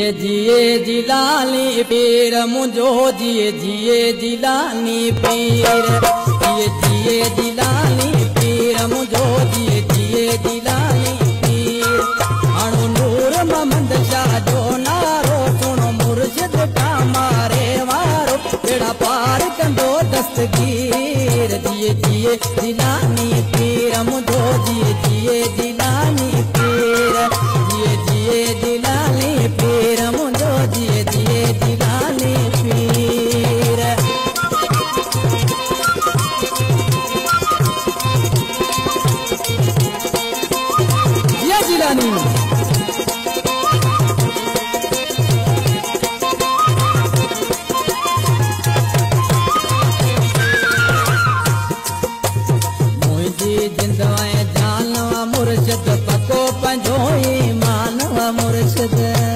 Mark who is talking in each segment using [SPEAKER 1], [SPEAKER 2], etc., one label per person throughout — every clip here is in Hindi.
[SPEAKER 1] जिए जिलानी पीर मुझो जिए जिए जिलानी पीर। जिए जिए जिलानी पीर मुझो जिए जिए जिलानी पीर। अणु नूर मोहम्मद शाह जो नारो सुनो मुर्शिद का मारे मारो बेड़ा पार कंदो दस्तगीर। जिए जिए जिलानी जिया रानी जानवा मुर्शद पको पंहिंजो ई मानवा मुर्शद।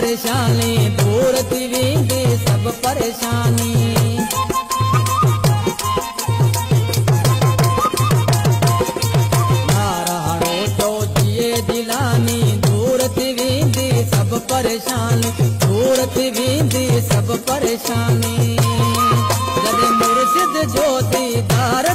[SPEAKER 1] परेशानी दूर वेंदी सभु परेशानी। दूर वेंदी सभु परेशानी दूर सभु परेशानी। जॾहिं मुर्शिद जो दीदार